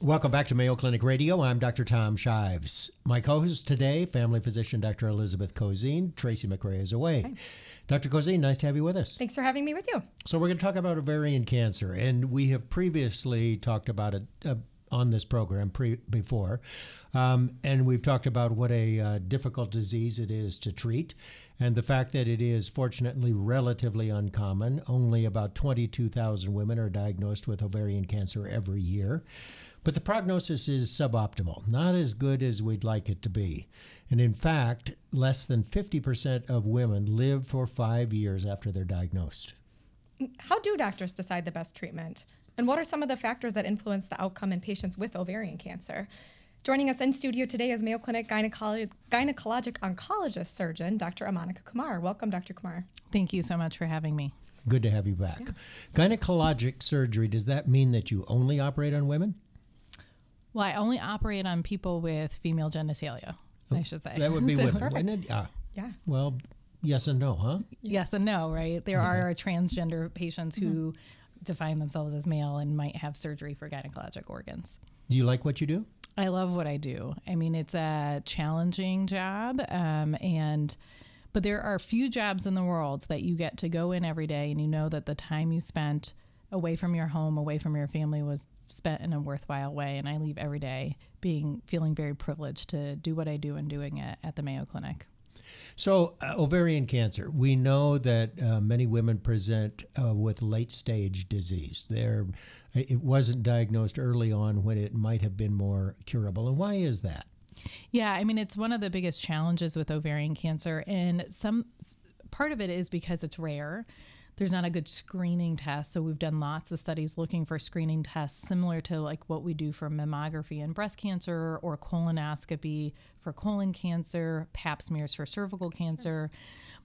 Welcome back to Mayo Clinic Radio. I'm Dr. Tom Shives. My co host today, family physician Dr. Elizabeth Cozine. Tracy McCray is away. Hi. Dr. Cozine, nice to have you with us. Thanks for having me with you. So, we're going to talk about ovarian cancer, and we have previously talked about it uh, on this program pre- before. Um, and we've talked about what a uh, difficult disease it is to treat and the fact that it is fortunately relatively uncommon. Only about 22,000 women are diagnosed with ovarian cancer every year. But the prognosis is suboptimal, not as good as we'd like it to be. And in fact, less than 50% of women live for five years after they're diagnosed. How do doctors decide the best treatment? And what are some of the factors that influence the outcome in patients with ovarian cancer? Joining us in studio today is Mayo Clinic gynecologic oncologist surgeon, Dr. Amanika Kumar. Welcome, Dr. Kumar. Thank you so much for having me. Good to have you back. Yeah. Gynecologic surgery, does that mean that you only operate on women? Well, I only operate on people with female genitalia, oh, I should say. That would be so, women, wouldn't it? Uh, yeah. Well, yes and no, huh? Yes and no, right? There mm-hmm. are transgender patients who mm-hmm. define themselves as male and might have surgery for gynecologic organs. Do you like what you do? I love what I do. I mean, it's a challenging job, um, and but there are few jobs in the world that you get to go in every day and you know that the time you spent away from your home, away from your family was spent in a worthwhile way and I leave every day being feeling very privileged to do what I do and doing it at the Mayo Clinic. So, uh, ovarian cancer. We know that uh, many women present uh, with late stage disease. There, it wasn't diagnosed early on when it might have been more curable. And why is that? Yeah, I mean, it's one of the biggest challenges with ovarian cancer, and some part of it is because it's rare there's not a good screening test. So we've done lots of studies looking for screening tests similar to like what we do for mammography and breast cancer or colonoscopy for colon cancer, pap smears for cervical cancer.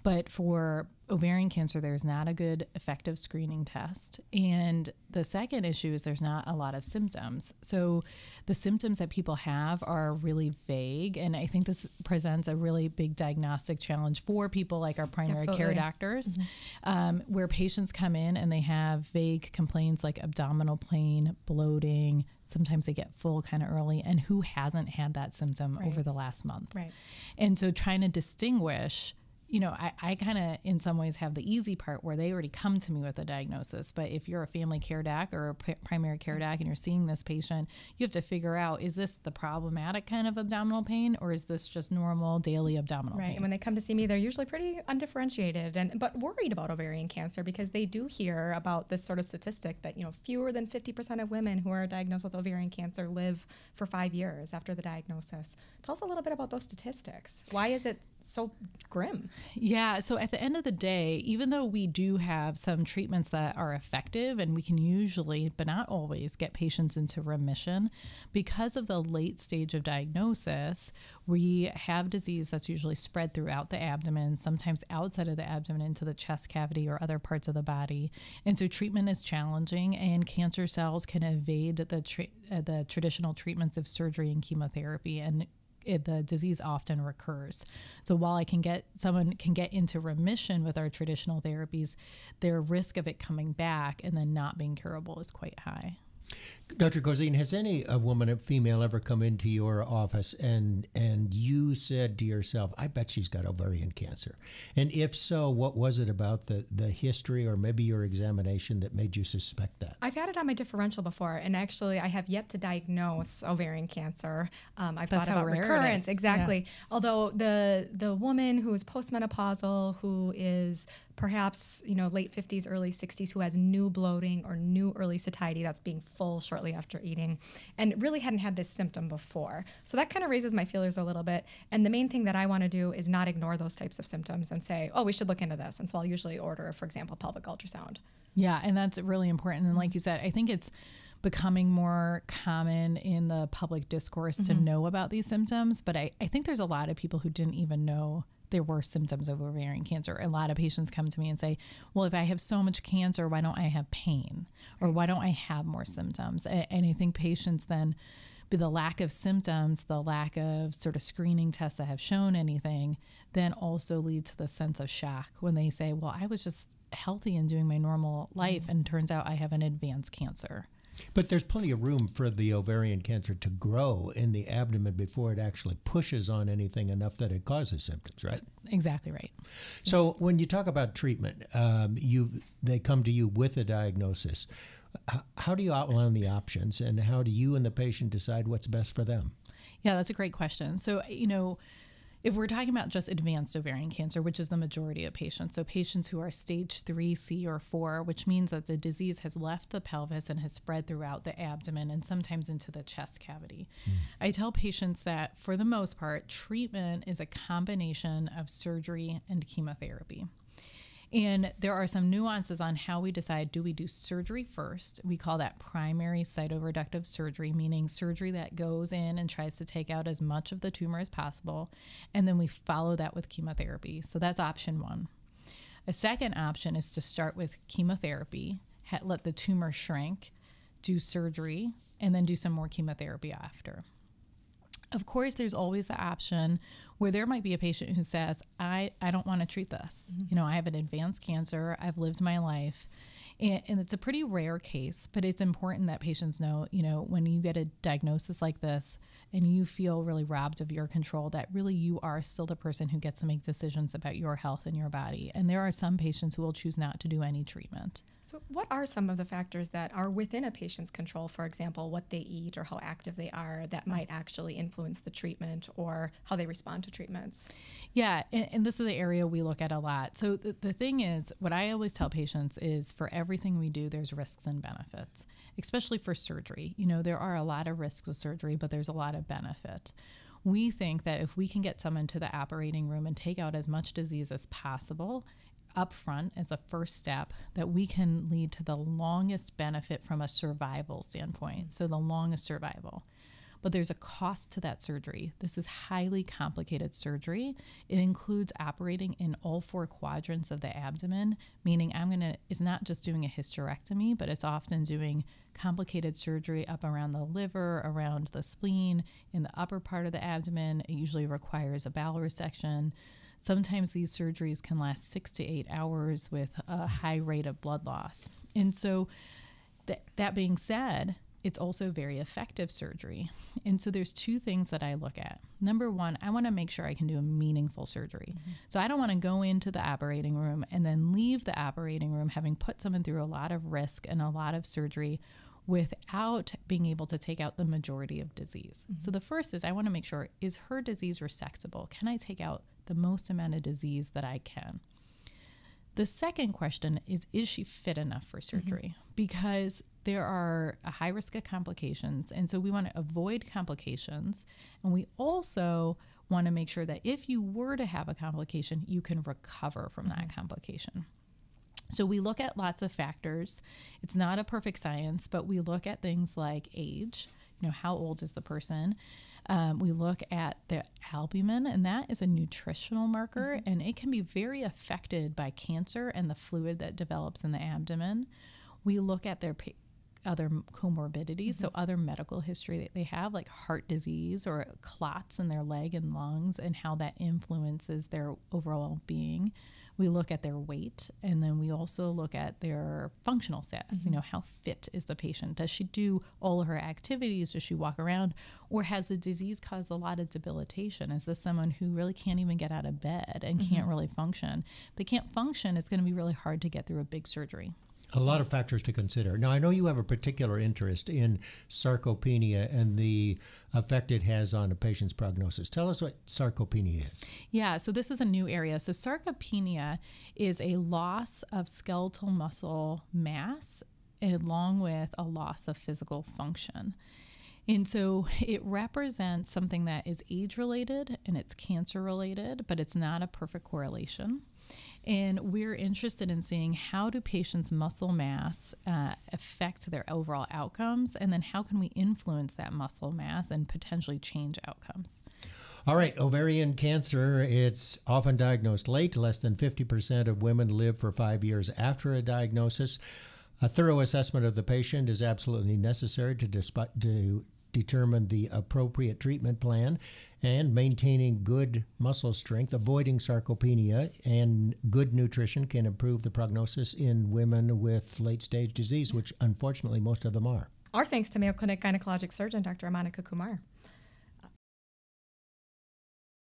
But for ovarian cancer, there's not a good effective screening test. And the second issue is there's not a lot of symptoms. So the symptoms that people have are really vague. And I think this presents a really big diagnostic challenge for people like our primary Absolutely. care doctors, mm-hmm. um, where patients come in and they have vague complaints like abdominal pain, bloating, sometimes they get full kind of early and who hasn't had that symptom right. over the last month right and so trying to distinguish you know, I, I kind of, in some ways, have the easy part where they already come to me with a diagnosis. But if you're a family care doc or a p- primary care doc and you're seeing this patient, you have to figure out is this the problematic kind of abdominal pain or is this just normal daily abdominal right. pain? Right. And when they come to see me, they're usually pretty undifferentiated and but worried about ovarian cancer because they do hear about this sort of statistic that you know fewer than 50% of women who are diagnosed with ovarian cancer live for five years after the diagnosis. Tell us a little bit about those statistics. Why is it so grim. Yeah. So at the end of the day, even though we do have some treatments that are effective and we can usually, but not always, get patients into remission, because of the late stage of diagnosis, we have disease that's usually spread throughout the abdomen, sometimes outside of the abdomen into the chest cavity or other parts of the body. And so treatment is challenging, and cancer cells can evade the, tra- uh, the traditional treatments of surgery and chemotherapy. And it, the disease often recurs. So while I can get someone can get into remission with our traditional therapies, their risk of it coming back and then not being curable is quite high. Dr. Cozine, has any a woman, a female, ever come into your office and and you said to yourself, "I bet she's got ovarian cancer"? And if so, what was it about the the history or maybe your examination that made you suspect that? I've had it on my differential before, and actually, I have yet to diagnose ovarian cancer. Um, I've That's thought about recurrence, exactly. Yeah. Although the the woman who is postmenopausal, who is perhaps you know late 50s early 60s who has new bloating or new early satiety that's being full shortly after eating and really hadn't had this symptom before. So that kind of raises my feelers a little bit. And the main thing that i want to do is not ignore those types of symptoms and say oh we should look into this. And so i'll usually order for example pelvic ultrasound. Yeah and that's really important. And like you said i think it's becoming more common in the public discourse mm-hmm. to know about these symptoms but I, I think there's a lot of people who didn't even know there were symptoms of ovarian cancer. A lot of patients come to me and say, Well, if I have so much cancer, why don't I have pain? Or why don't I have more symptoms? And I think patients then, be the lack of symptoms, the lack of sort of screening tests that have shown anything, then also lead to the sense of shock when they say, Well, I was just healthy and doing my normal life, mm-hmm. and turns out I have an advanced cancer. But there's plenty of room for the ovarian cancer to grow in the abdomen before it actually pushes on anything enough that it causes symptoms, right? Exactly right. So yeah. when you talk about treatment, um, you they come to you with a diagnosis. How do you outline the options, and how do you and the patient decide what's best for them? Yeah, that's a great question. So you know if we're talking about just advanced ovarian cancer, which is the majority of patients, so patients who are stage 3C or 4, which means that the disease has left the pelvis and has spread throughout the abdomen and sometimes into the chest cavity. Mm. I tell patients that for the most part, treatment is a combination of surgery and chemotherapy. And there are some nuances on how we decide do we do surgery first? We call that primary cytoreductive surgery, meaning surgery that goes in and tries to take out as much of the tumor as possible. And then we follow that with chemotherapy. So that's option one. A second option is to start with chemotherapy, let the tumor shrink, do surgery, and then do some more chemotherapy after. Of course, there's always the option where there might be a patient who says, I, I don't want to treat this. Mm-hmm. You know, I have an advanced cancer, I've lived my life. And, and, it's a pretty rare case, but it's important that patients know, you know, when you get a diagnosis like this and you feel really robbed of your control, that really you are still the person who gets to make decisions about your health and your body. And there are some patients who will choose not to do any treatment. So, what are some of the factors that are within a patient's control? For example, what they eat or how active they are that might actually influence the treatment or how they respond to treatments? Yeah, and, and this is the area we look at a lot. So, the, the thing is, what I always tell patients is for everything we do, there's risks and benefits, especially for surgery. You know, there are a lot of risks with surgery, but there's a lot of benefit we think that if we can get someone to the operating room and take out as much disease as possible upfront as a first step that we can lead to the longest benefit from a survival standpoint. So, the longest survival. But there's a cost to that surgery. This is highly complicated surgery. It includes operating in all four quadrants of the abdomen, meaning I'm going to, it's not just doing a hysterectomy, but it's often doing complicated surgery up around the liver, around the spleen, in the upper part of the abdomen. It usually requires a bowel resection. Sometimes these surgeries can last six to eight hours with a high rate of blood loss. And so, th- that being said, it's also very effective surgery. And so there's two things that I look at. Number one, I want to make sure I can do a meaningful surgery. Mm-hmm. So I don't want to go into the operating room and then leave the operating room having put someone through a lot of risk and a lot of surgery without being able to take out the majority of disease. Mm-hmm. So the first is I want to make sure is her disease resectable? Can I take out the most amount of disease that I can. The second question is Is she fit enough for mm-hmm. surgery? Mm-hmm. Because there are a high risk of complications. And so we want to avoid complications. And we also want to make sure that if you were to have a complication, you can recover from mm-hmm. that complication. So we look at lots of factors. It's not a perfect science, but we look at things like age, you know, how old is the person? Um, we look at the albumin, and that is a nutritional marker, mm-hmm. and it can be very affected by cancer and the fluid that develops in the abdomen. We look at their other comorbidities, mm-hmm. so other medical history that they have, like heart disease or clots in their leg and lungs, and how that influences their overall being. We look at their weight and then we also look at their functional status mm-hmm. you know how fit is the patient. Does she do all of her activities? Does she walk around? Or has the disease caused a lot of debilitation? Is this someone who really can't even get out of bed and mm-hmm. can't really function? If they can't function it's going to be really hard to get through a big surgery a lot of factors to consider. Now, I know you have a particular interest in sarcopenia and the effect it has on a patient's prognosis. Tell us what sarcopenia is. Yeah, so this is a new area. So, sarcopenia is a loss of skeletal muscle mass along with a loss of physical function. And so it represents something that is age related and it's cancer related, but it's not a perfect correlation. And we're interested in seeing how do patients' muscle mass uh, affect their overall outcomes, and then how can we influence that muscle mass and potentially change outcomes. All right, ovarian cancer, it's often diagnosed late. Less than 50% of women live for five years after a diagnosis. A thorough assessment of the patient is absolutely necessary to, to determine the appropriate treatment plan and maintaining good muscle strength, avoiding sarcopenia, and good nutrition can improve the prognosis in women with late stage disease, which unfortunately most of them are. our thanks to Mayo Clinic gynecologic surgeon Dr. Monica Kumar.